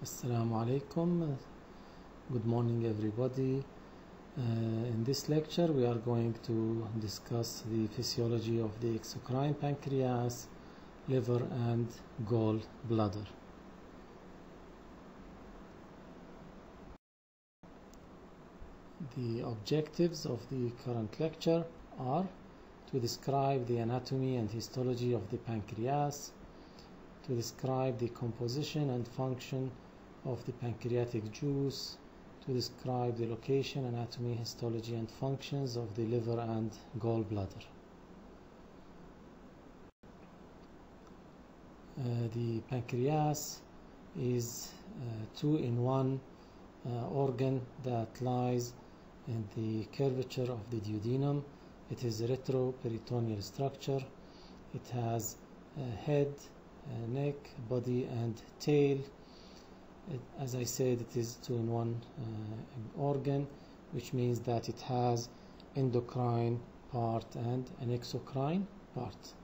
Assalamu alaikum. Good morning, everybody. Uh, in this lecture, we are going to discuss the physiology of the exocrine pancreas, liver, and gall bladder. The objectives of the current lecture are to describe the anatomy and histology of the pancreas, to describe the composition and function of the pancreatic juice, to describe the location, anatomy, histology, and functions of the liver and gallbladder. Uh, the pancreas is uh, two in one uh, organ that lies in the curvature of the duodenum. It is a retroperitoneal structure. It has a head, neck, body, and tail. It, as I said, it is two in one uh, organ, which means that it has endocrine part and an exocrine part.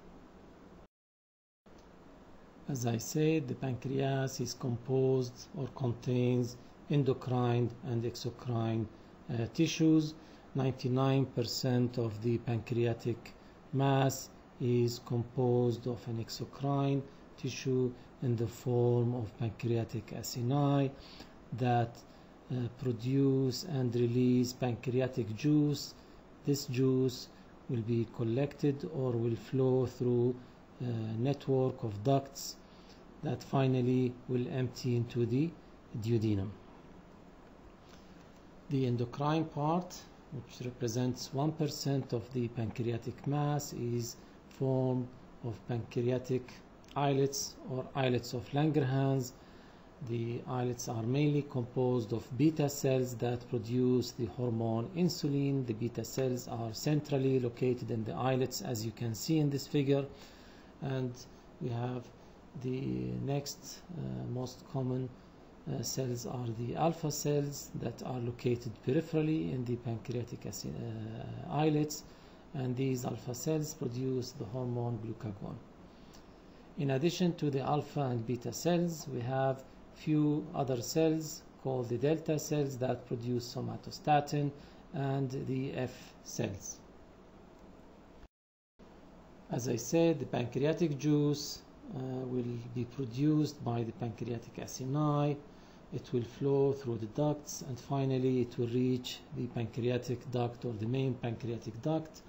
As I said, the pancreas is composed or contains endocrine and exocrine uh, tissues. 99% of the pancreatic mass is composed of an exocrine tissue in the form of pancreatic acini that uh, produce and release pancreatic juice. This juice will be collected or will flow through a network of ducts that finally will empty into the duodenum. The endocrine part, which represents 1% of the pancreatic mass, is formed of pancreatic islets or islets of Langerhans. The islets are mainly composed of beta cells that produce the hormone insulin. The beta cells are centrally located in the islets, as you can see in this figure. And we have the next uh, most common uh, cells are the alpha cells that are located peripherally in the pancreatic acid, uh, islets and these alpha cells produce the hormone glucagon. In addition to the alpha and beta cells, we have few other cells called the delta cells that produce somatostatin and the F cells. As I said, the pancreatic juice uh, will be produced by the pancreatic acini. It will flow through the ducts and finally it will reach the pancreatic duct or the main pancreatic duct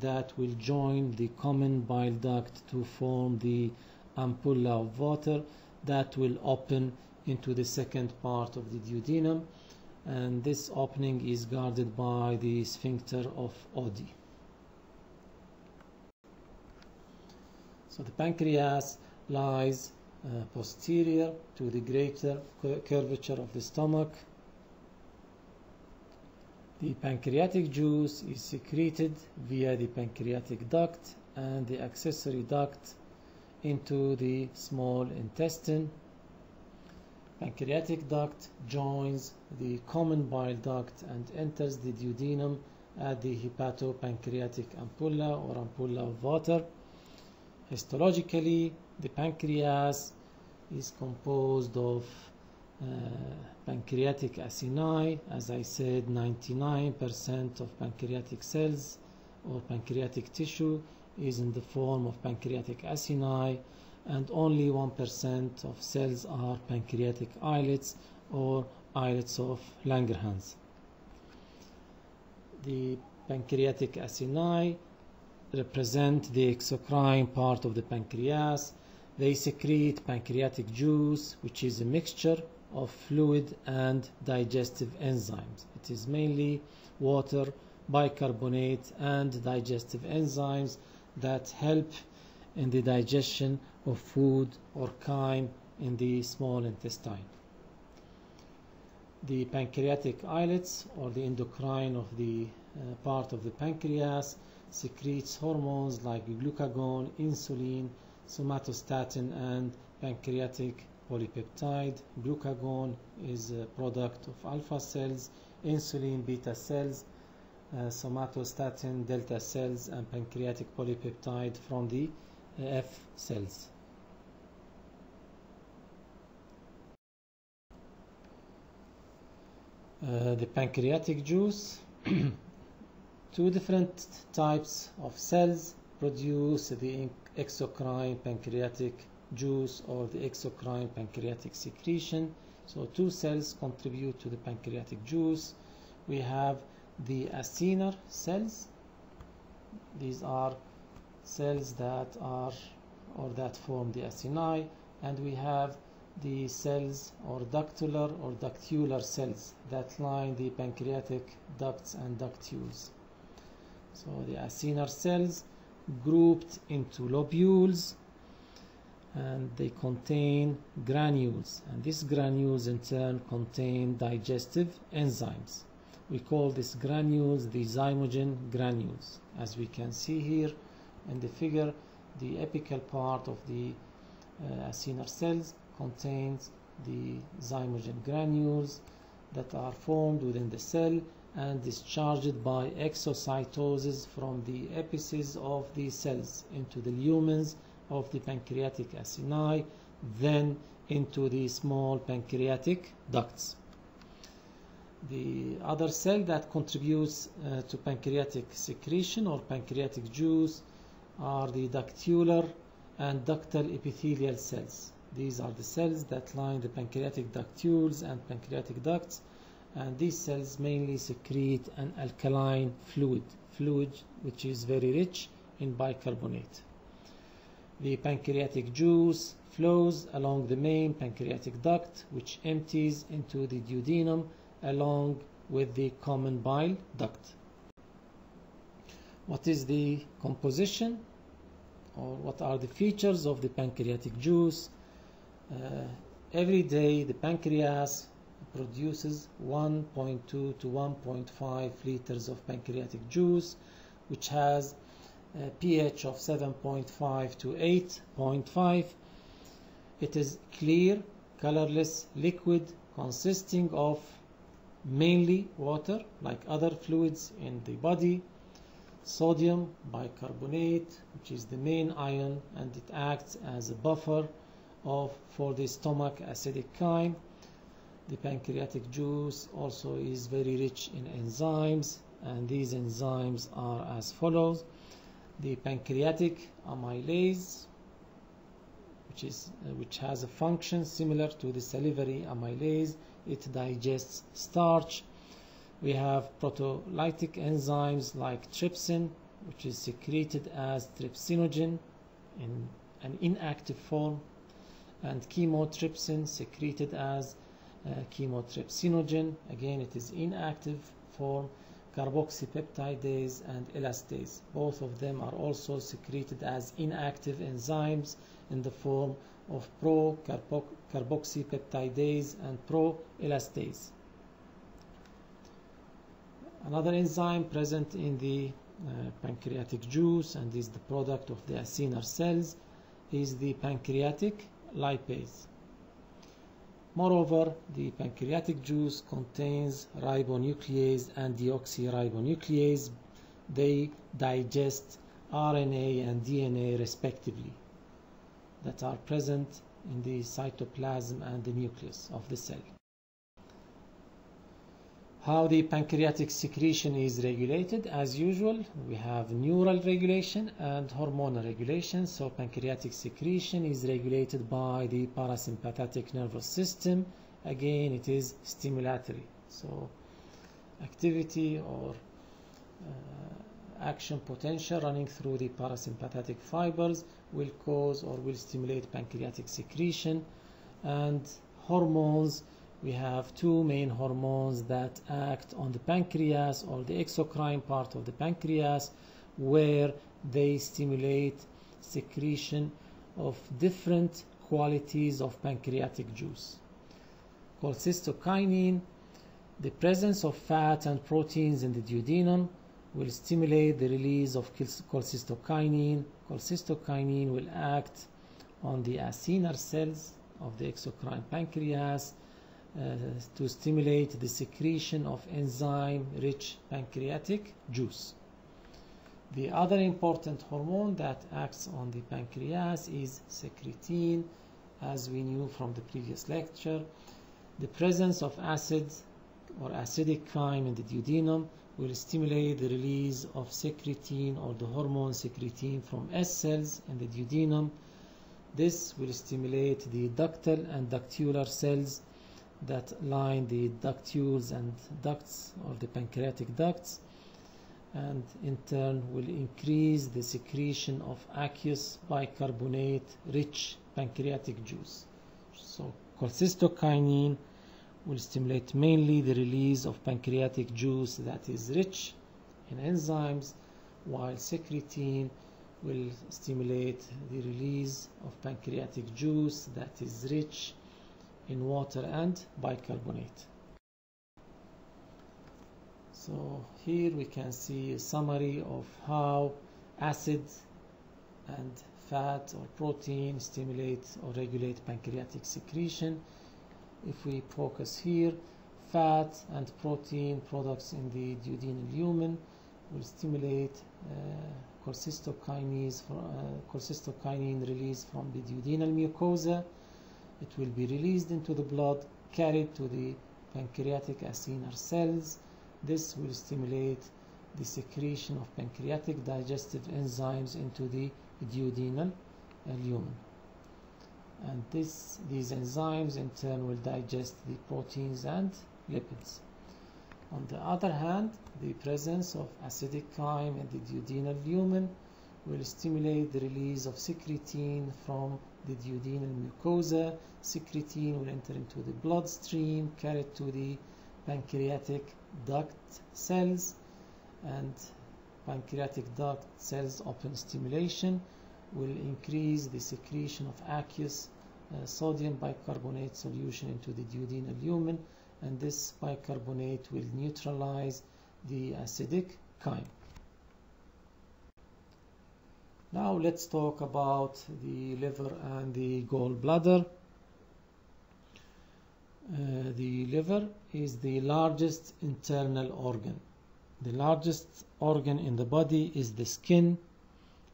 that will join the common bile duct to form the ampulla of Vater that will open into the second part of the duodenum and this opening is guarded by the sphincter of Oddi. So the pancreas lies uh, posterior to the greater curvature of the stomach. The pancreatic juice is secreted via the pancreatic duct and the accessory duct into the small intestine. Pancreatic duct joins the common bile duct and enters the duodenum at the hepatopancreatic ampulla or ampulla of Vater. Histologically, the pancreas is composed of Uh, pancreatic acini. As I said, 99% of pancreatic cells or pancreatic tissue is in the form of pancreatic acini and only 1% of cells are pancreatic islets or islets of Langerhans. The pancreatic acini represent the exocrine part of the pancreas. They secrete pancreatic juice, which is a mixture of fluid and digestive enzymes. It is mainly water, bicarbonate, and digestive enzymes that help in the digestion of food or chyme in the small intestine. The pancreatic islets or the endocrine of the uh, part of the pancreas secretes hormones like glucagon, insulin, somatostatin, and pancreatic polypeptide. Glucagon is a product of alpha cells, insulin, beta cells, uh, somatostatin, delta cells, and pancreatic polypeptide from the uh, F cells. Uh, the pancreatic juice, two different types of cells produce the exocrine pancreatic juice or the exocrine pancreatic secretion. So two cells contribute to the pancreatic juice. We have the acinar cells. These are cells that are or that form the acini and we have the cells or ductular or ductular cells that line the pancreatic ducts and ductules. So the acinar cells grouped into lobules and they contain granules and these granules in turn contain digestive enzymes. We call these granules the zymogen granules. As we can see here in the figure, the apical part of the uh, acinar cells contains the zymogen granules that are formed within the cell and discharged by exocytosis from the apices of the cells into the lumens of the pancreatic acini, then into the small pancreatic ducts. The other cell that contributes uh, to pancreatic secretion or pancreatic juice are the ductular and ductal epithelial cells. These are the cells that line the pancreatic ductules and pancreatic ducts and these cells mainly secrete an alkaline fluid, fluid which is very rich in bicarbonate. The pancreatic juice flows along the main pancreatic duct which empties into the duodenum along with the common bile duct. What is the composition or what are the features of the pancreatic juice? Uh, every day the pancreas produces 1.2 to 1.5 liters of pancreatic juice which has a pH of 7.5 to 8.5 it is clear colorless liquid consisting of mainly water like other fluids in the body sodium bicarbonate which is the main ion and it acts as a buffer of for the stomach acidic chyme. The pancreatic juice also is very rich in enzymes and these enzymes are as follows the pancreatic amylase which is uh, which has a function similar to the salivary amylase. It digests starch. We have proteolytic enzymes like trypsin which is secreted as trypsinogen in an inactive form and chymotrypsin secreted as uh, chymotrypsinogen again it is inactive form carboxypeptidase and elastase. Both of them are also secreted as inactive enzymes in the form of pro-carboxypeptidase and pro-elastase. Another enzyme present in the uh, pancreatic juice and is the product of the acinar cells is the pancreatic lipase Moreover, the pancreatic juice contains ribonuclease and deoxyribonuclease. They digest RNA and DNA respectively that are present in the cytoplasm and the nucleus of the cell how the pancreatic secretion is regulated as usual we have neural regulation and hormonal regulation. So pancreatic secretion is regulated by the parasympathetic nervous system. Again it is stimulatory. So activity or uh, action potential running through the parasympathetic fibers will cause or will stimulate pancreatic secretion. And hormones we have two main hormones that act on the pancreas or the exocrine part of the pancreas where they stimulate secretion of different qualities of pancreatic juice. called Cholecystokinin, the presence of fat and proteins in the duodenum will stimulate the release of cholecystokinin. Cholecystokinin will act on the acinar cells of the exocrine pancreas uh, to stimulate the secretion of enzyme-rich pancreatic juice. The other important hormone that acts on the pancreas is secretin, as we knew from the previous lecture. The presence of acid or acidic chyme in the duodenum will stimulate the release of secretin or the hormone secretin from S cells in the duodenum. This will stimulate the ductal and ductular cells that line the ductules and ducts of the pancreatic ducts and in turn will increase the secretion of aqueous bicarbonate rich pancreatic juice. So cholecystokinin will stimulate mainly the release of pancreatic juice that is rich in enzymes, while secretin will stimulate the release of pancreatic juice that is rich in water and bicarbonate. So here we can see a summary of how acid and fat or protein stimulate or regulate pancreatic secretion. If we focus here, fat and protein products in the duodenal lumen will stimulate uh, for, uh, release from the duodenal mucosa. It will be released into the blood, carried to the pancreatic acinar cells. This will stimulate the secretion of pancreatic digestive enzymes into the duodenal lumen. And this, these enzymes in turn will digest the proteins and lipids. On the other hand, the presence of acidic chyme in the duodenal lumen will stimulate the release of secretin from the duodenal mucosa. Secretin will enter into the bloodstream, carried to the pancreatic duct cells and pancreatic duct cells upon stimulation will increase the secretion of aqueous uh, sodium bicarbonate solution into the duodenal lumen and this bicarbonate will neutralize the acidic chyme. Now let's talk about the liver and the gallbladder. Uh, the liver is the largest internal organ. The largest organ in the body is the skin,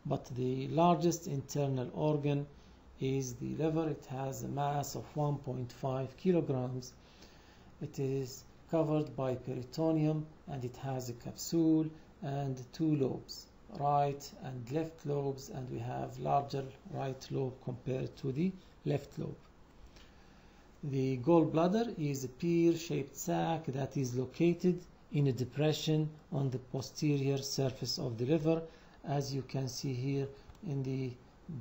but the largest internal organ is the liver. It has a mass of 1.5 kilograms. It is covered by peritoneum and it has a capsule and two lobes, right and left lobes, and we have larger right lobe compared to the left lobe. The gallbladder is a pear-shaped sac that is located in a depression on the posterior surface of the liver. As you can see here in the,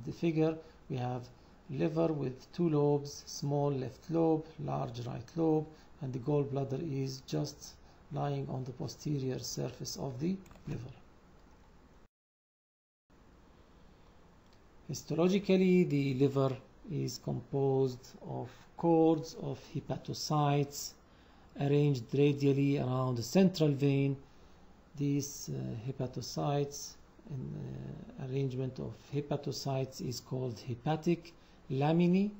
the figure, we have liver with two lobes, small left lobe, large right lobe, and the gallbladder is just lying on the posterior surface of the liver. Histologically, the liver is composed of cords of hepatocytes arranged radially around the central vein. These uh, hepatocytes, an uh, arrangement of hepatocytes is called hepatic laminae,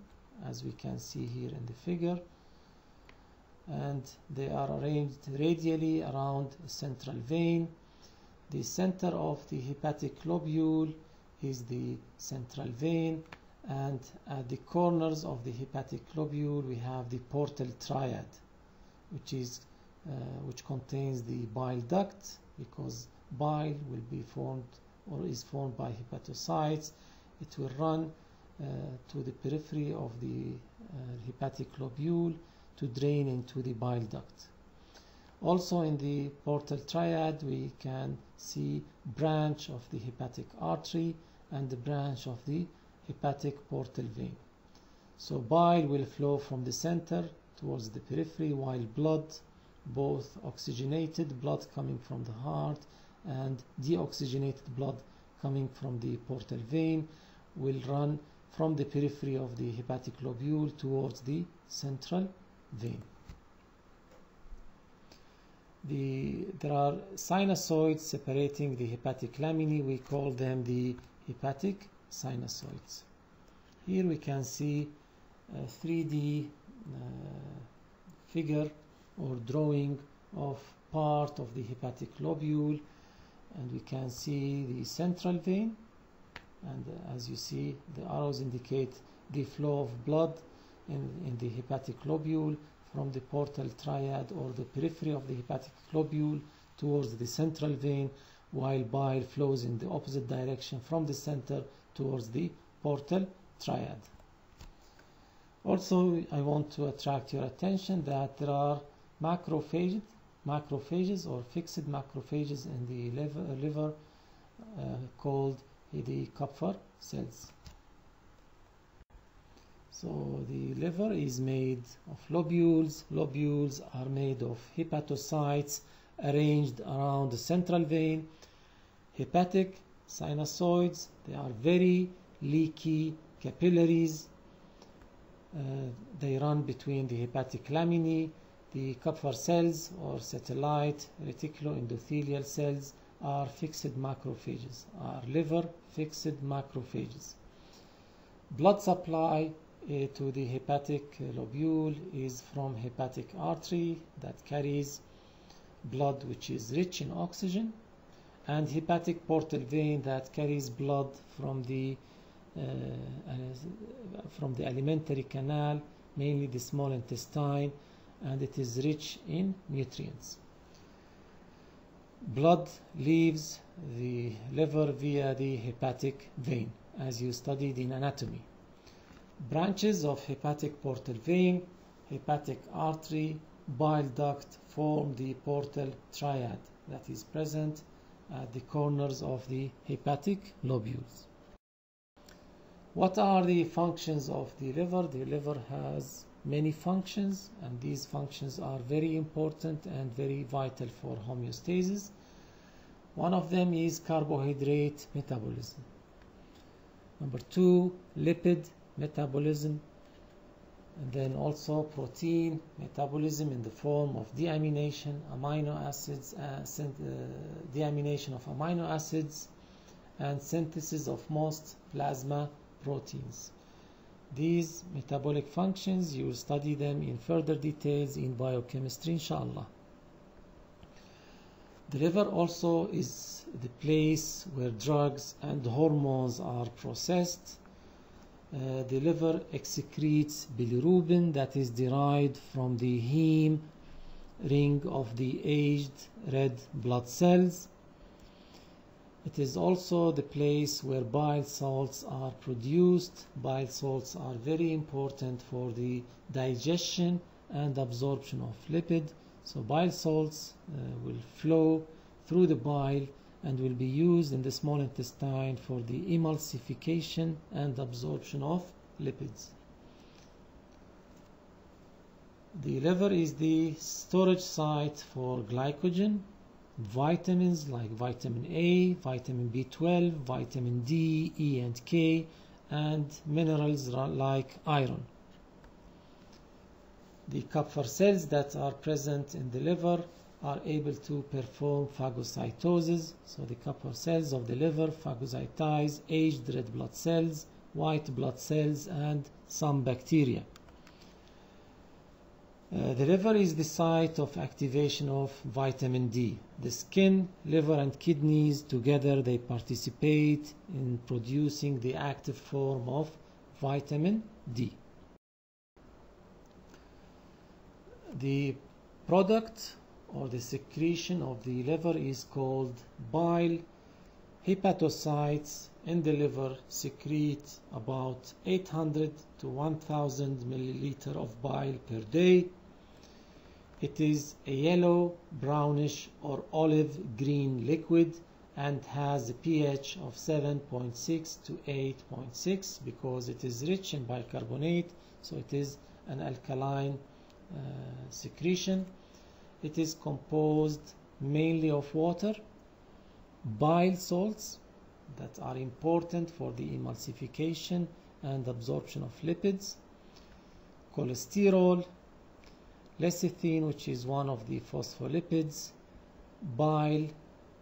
as we can see here in the figure. And they are arranged radially around the central vein. The center of the hepatic lobule is the central vein and at the corners of the hepatic lobule we have the portal triad which is uh, which contains the bile duct because bile will be formed or is formed by hepatocytes. It will run uh, to the periphery of the uh, hepatic lobule to drain into the bile duct also in the portal triad we can see branch of the hepatic artery and the branch of the hepatic portal vein. So bile will flow from the center towards the periphery while blood, both oxygenated blood coming from the heart and deoxygenated blood coming from the portal vein will run from the periphery of the hepatic lobule towards the central vein. The, there are sinusoids separating the hepatic laminae. We call them the hepatic sinusoids. Here we can see a 3D uh, figure or drawing of part of the hepatic lobule and we can see the central vein and uh, as you see the arrows indicate the flow of blood in, in the hepatic lobule from the portal triad or the periphery of the hepatic lobule towards the central vein while bile flows in the opposite direction from the center towards the portal triad. Also, I want to attract your attention that there are macrophages, macrophages or fixed macrophages in the liver, liver uh, called the Kupffer cells. So the liver is made of lobules. Lobules are made of hepatocytes arranged around the central vein. Hepatic sinusoids, they are very leaky capillaries. Uh, they run between the hepatic laminae. The Kupffer cells or stellate reticuloendothelial cells are fixed macrophages, are liver fixed macrophages. Blood supply to the hepatic lobule is from hepatic artery that carries blood which is rich in oxygen and hepatic portal vein that carries blood from the uh, from the alimentary canal mainly the small intestine and it is rich in nutrients. Blood leaves the liver via the hepatic vein as you studied in anatomy branches of hepatic portal vein hepatic artery bile duct form the portal triad that is present at the corners of the hepatic lobules. What are the functions of the liver? The liver has many functions and these functions are very important and very vital for homeostasis. One of them is carbohydrate metabolism. Number two, lipid metabolism and then also protein metabolism in the form of deamination amino acids uh, uh, deamination of amino acids and synthesis of most plasma proteins. These metabolic functions you will study them in further details in biochemistry inshallah. The liver also is the place where drugs and hormones are processed uh, the liver excretes bilirubin that is derived from the heme ring of the aged red blood cells. It is also the place where bile salts are produced. Bile salts are very important for the digestion and absorption of lipid. So bile salts uh, will flow through the bile and will be used in the small intestine for the emulsification and absorption of lipids. The liver is the storage site for glycogen, vitamins like vitamin A, vitamin B12, vitamin D, E and K, and minerals like iron. The Kupffer cells that are present in the liver are able to perform phagocytosis. So the Kupffer cells of the liver phagocytize aged red blood cells, white blood cells, and some bacteria. Uh, the liver is the site of activation of vitamin D. The skin, liver, and kidneys together they participate in producing the active form of vitamin D. The product or the secretion of the liver is called bile. Hepatocytes in the liver secrete about 800 to 1000 milliliter of bile per day. It is a yellow, brownish or olive green liquid and has a pH of 7.6 to 8.6 because it is rich in bicarbonate so it is an alkaline uh, secretion it is composed mainly of water, bile salts that are important for the emulsification and absorption of lipids, cholesterol, lecithin, which is one of the phospholipids, bile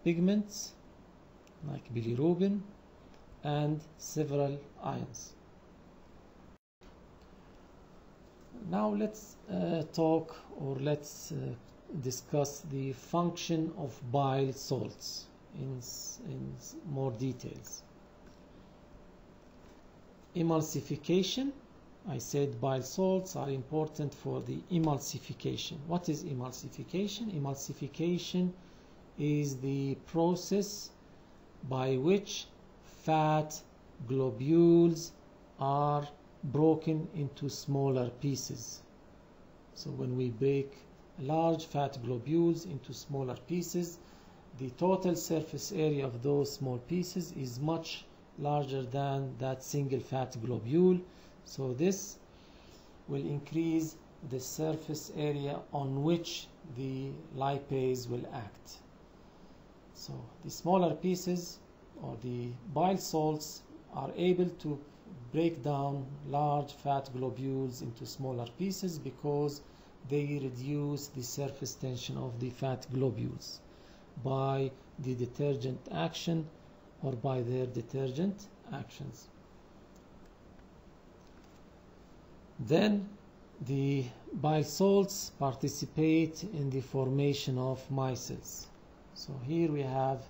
pigments like bilirubin, and several ions. Now let's uh, talk or let's uh, discuss the function of bile salts in, in more details. Emulsification I said bile salts are important for the emulsification. What is emulsification? Emulsification is the process by which fat globules are broken into smaller pieces. So when we break large fat globules into smaller pieces, the total surface area of those small pieces is much larger than that single fat globule. So this will increase the surface area on which the lipase will act. So the smaller pieces or the bile salts are able to break down large fat globules into smaller pieces because they reduce the surface tension of the fat globules by the detergent action or by their detergent actions. Then the bile salts participate in the formation of micelles. So here we have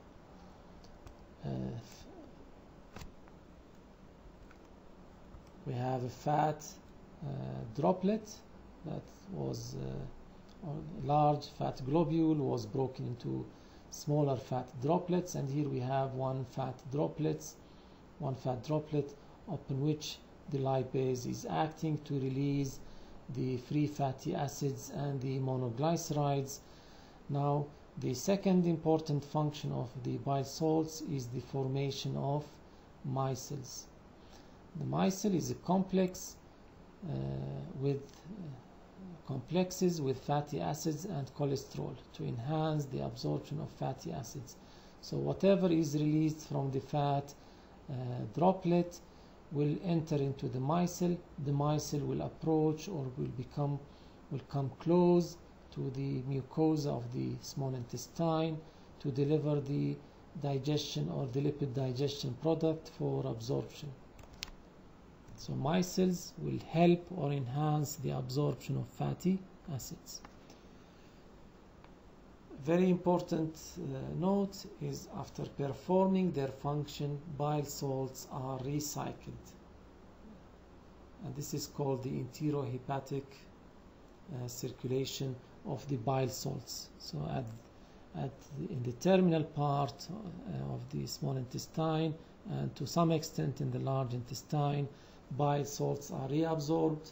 uh, we have a fat uh, droplet that was uh, a large fat globule was broken into smaller fat droplets. And here we have one fat droplets one fat droplet upon which the lipase is acting to release the free fatty acids and the monoglycerides. Now the second important function of the bile salts is the formation of micelles the micelle is a complex uh, with uh, complexes with fatty acids and cholesterol to enhance the absorption of fatty acids. So whatever is released from the fat uh, droplet will enter into the micelle. The micelle will approach or will become will come close to the mucosa of the small intestine to deliver the digestion or the lipid digestion product for absorption. So micelles will help or enhance the absorption of fatty acids. Very important uh, note is after performing their function, bile salts are recycled. And this is called the enterohepatic uh, circulation of the bile salts. So at, at the, in the terminal part uh, of the small intestine and to some extent in the large intestine, bile salts are reabsorbed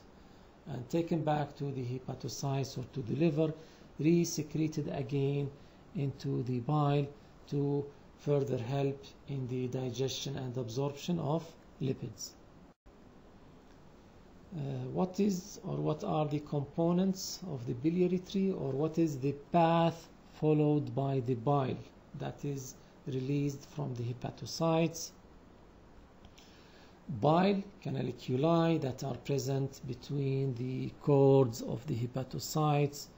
and taken back to the hepatocytes or to the liver, re-secreted again into the bile to further help in the digestion and absorption of lipids. Uh, what is or what are the components of the biliary tree or what is the path followed by the bile that is released from the hepatocytes bile canaliculi that are present between the cords of the hepatocytes.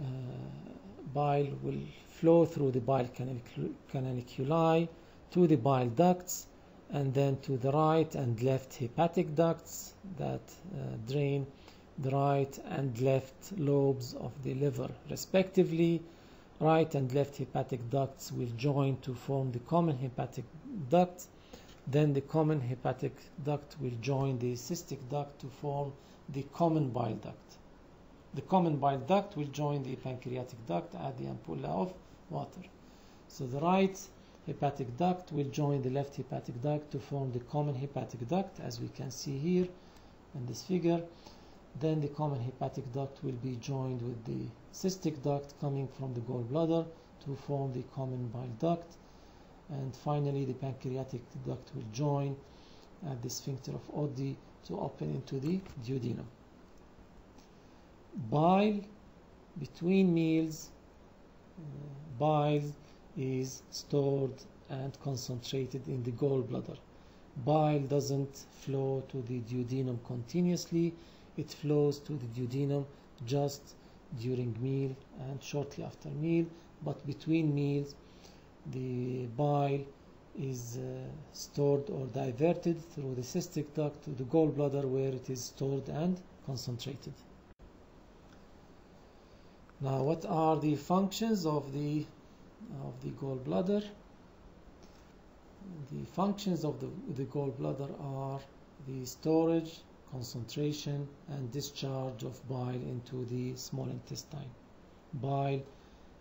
Uh, bile will flow through the bile canaliculi to the bile ducts and then to the right and left hepatic ducts that uh, drain the right and left lobes of the liver respectively. Right and left hepatic ducts will join to form the common hepatic duct then the common hepatic duct will join the cystic duct to form the common bile duct. The common bile duct will join the pancreatic duct at the ampulla of Vater. So the right hepatic duct will join the left hepatic duct to form the common hepatic duct as we can see here in this figure. Then the common hepatic duct will be joined with the cystic duct coming from the gallbladder to form the common bile duct and finally the pancreatic duct will join at the sphincter of Oddi to open into the duodenum. Bile between meals, uh, bile is stored and concentrated in the gallbladder. Bile doesn't flow to the duodenum continuously, it flows to the duodenum just during meal and shortly after meal, but between meals the bile is uh, stored or diverted through the cystic duct to the gallbladder where it is stored and concentrated. Now what are the functions of the of the gallbladder? The functions of the, the gallbladder are the storage, concentration and discharge of bile into the small intestine. Bile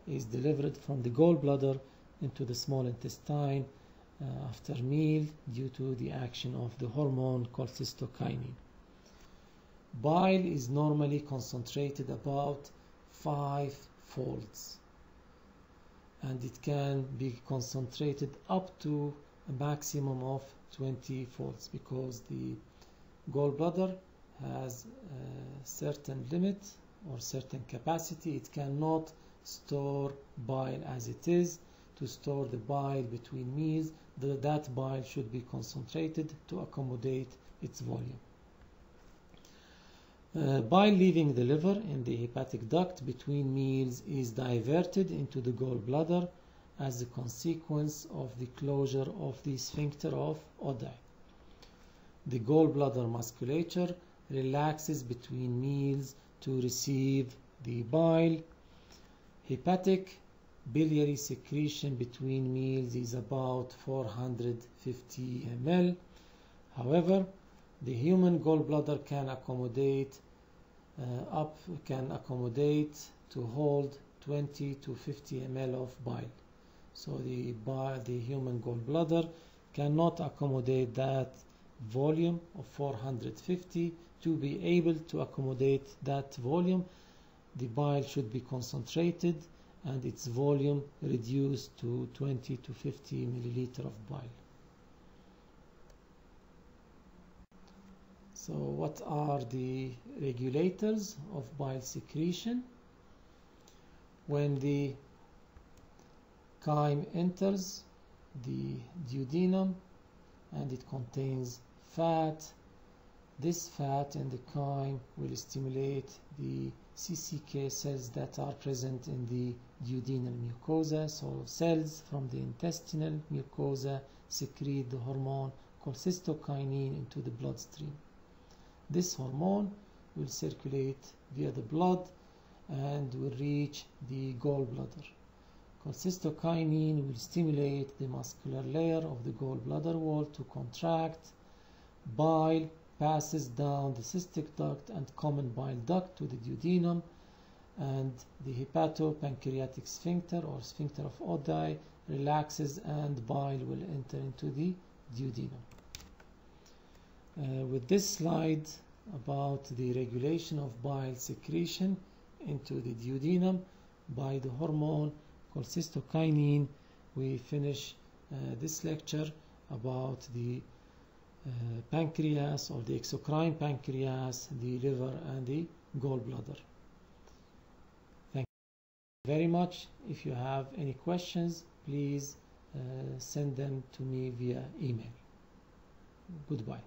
is delivered from the gallbladder into the small intestine uh, after meal due to the action of the hormone called cystokinin. Bile is normally concentrated about five folds and it can be concentrated up to a maximum of 20 folds because the gallbladder has a certain limit or certain capacity it cannot store bile as it is to store the bile between meals the, that bile should be concentrated to accommodate its volume uh, bile leaving the liver in the hepatic duct between meals is diverted into the gallbladder as a consequence of the closure of the sphincter of Oddi. The gallbladder musculature relaxes between meals to receive the bile. Hepatic biliary secretion between meals is about 450 ml. However, the human gallbladder can accommodate uh, up can accommodate to hold 20 to 50 ml of bile so the the human gallbladder cannot accommodate that volume of 450 to be able to accommodate that volume the bile should be concentrated and its volume reduced to 20 to 50 milliliter of bile So what are the regulators of bile secretion? When the chyme enters the duodenum and it contains fat, this fat and the chyme will stimulate the CCK cells that are present in the duodenal mucosa. So cells from the intestinal mucosa secrete the hormone cholecystokinin into the bloodstream. This hormone will circulate via the blood and will reach the gallbladder. Cholecystokinin will stimulate the muscular layer of the gallbladder wall to contract. Bile passes down the cystic duct and common bile duct to the duodenum and the hepatopancreatic sphincter or sphincter of Oddi relaxes and bile will enter into the duodenum. Uh, with this slide about the regulation of bile secretion into the duodenum by the hormone called cholecystokinin, we finish uh, this lecture about the uh, pancreas or the exocrine pancreas, the liver and the gallbladder. Very much. If you have any questions, please uh, send them to me via email. Goodbye.